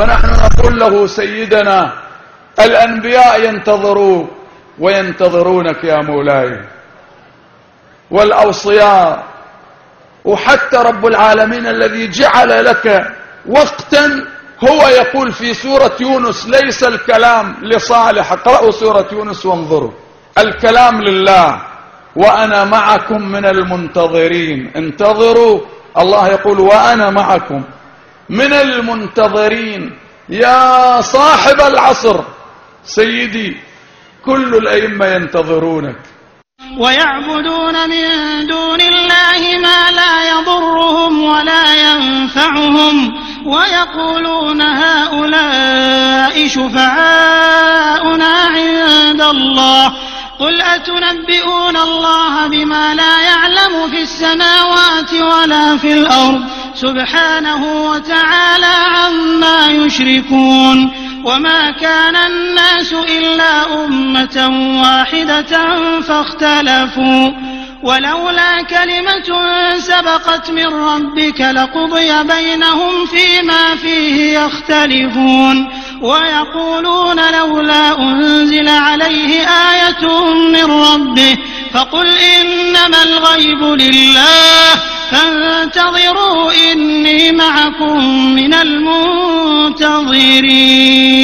فنحن نقول له سيدنا الأنبياء ينتظروك وينتظرونك يا مولاي. والأوصياء وحتى رب العالمين الذي جعل لك وقتا هو يقول في سورة يونس ليس الكلام لصالح اقرأوا سورة يونس وانظروا. الكلام لله وأنا معكم من المنتظرين. انتظروا الله يقول وأنا معكم. من المنتظرين. يا صاحب العصر سيدي كل الأئمة ينتظرونك. ويعبدون من دون الله ما لا يضرهم ولا ينفعهم ويقولون هؤلاء شفعاؤنا عند الله. قل أتنبئون الله بما لا يعلم في السماوات ولا في الأرض؟ سبحانه وتعالى عما يشركون وما كان الناس إلا أمة واحدة فاختلفوا ولولا كلمة سبقت من ربك لقضي بينهم فيما فيه يختلفون ويقولون لولا أنزل عليه آية من ربه فقل إنما الغيب لله إني معكم من المنتظرين